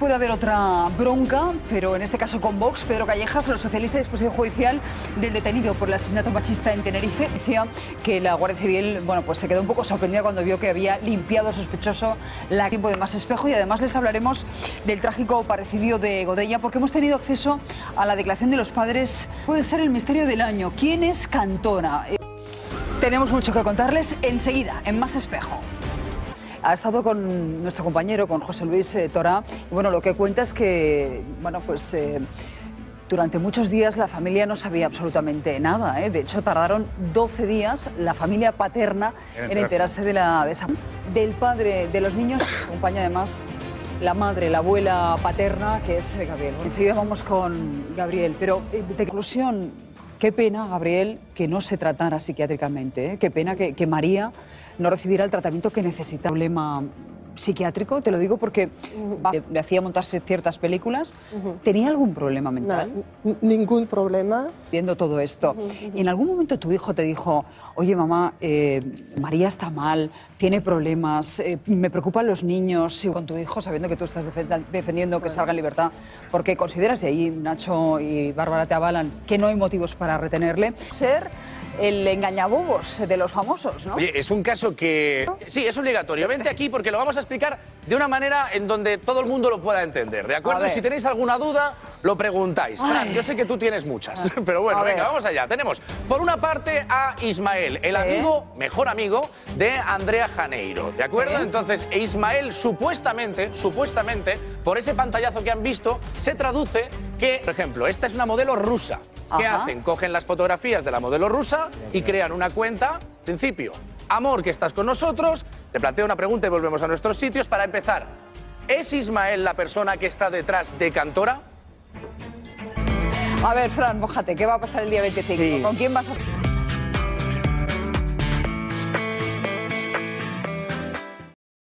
Puede haber otra bronca, pero en este caso con Vox. Pedro Callejas, los socialistas de disposición judicial del detenido por el asesinato machista en Tenerife, decía que la Guardia Civil bueno, pues se quedó un poco sorprendida cuando vio que había limpiado sospechoso la tiempo de más espejo y además les hablaremos del trágico parecido de Godella porque hemos tenido acceso a la declaración de los padres. Puede ser el misterio del año. ¿Quién es Cantora? Eh, tenemos mucho que contarles enseguida en Más Espejo ha estado con nuestro compañero, con José Luis eh, Torá. Y bueno, lo que cuenta es que, bueno, pues. Eh, durante muchos días la familia no sabía absolutamente nada. ¿eh? De hecho, tardaron 12 días la familia paterna en enterarse de la de esa, del padre de los niños. Acompaña además la madre, la abuela paterna, que es Gabriel. Enseguida vamos con Gabriel. Pero, de conclusión, qué pena, Gabriel, que no se tratara psiquiátricamente. Qué pena que, que María no recibiera el tratamiento que necesita. Problema psiquiátrico, te lo digo porque le, hacía montarse ciertas películas. ¿Tenía algún problema mental? ningún problema. Viendo todo esto. ¿Y en algún momento tu hijo te dijo, oye mamá, eh, María está mal, tiene problemas, eh, me preocupan los niños? Con tu hijo, sabiendo que tú estás defendiendo que salga en libertad, porque consideras, y ahí Nacho y Bárbara te avalan, que no hay motivos para retenerle, ser el engañabobos de los famosos, ¿no? Oye, es un caso que... Sí, es obligatorio. Vente aquí porque lo vamos a explicar de una manera en donde todo el mundo lo pueda entender, ¿de acuerdo? Si tenéis alguna duda, lo preguntáis. Fran, yo sé que tú tienes muchas, pero bueno, venga, vamos allá. Tenemos, por una parte, a Ismael, el amigo, mejor amigo, de Andrea Janeiro, ¿de acuerdo? Entonces, Ismael supuestamente, supuestamente, por ese pantallazo que han visto, se traduce que, por ejemplo, esta es una modelo rusa. ¿Qué hacen? Cogen las fotografías de la modelo rusa y crean una cuenta. Principio, amor que estás con nosotros. Te planteo una pregunta y volvemos a nuestros sitios. Para empezar, ¿es Ismael la persona que está detrás de Cantora? A ver, Fran, mojate, ¿qué va a pasar el día 25? ¿Con quién vas a...?